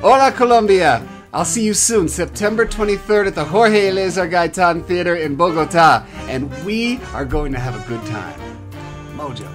Hola, Colombia! I'll see you soon, September 23rd at the Jorge Eliécer Gaitan Theater in Bogota, and we are going to have a good time. Mojo.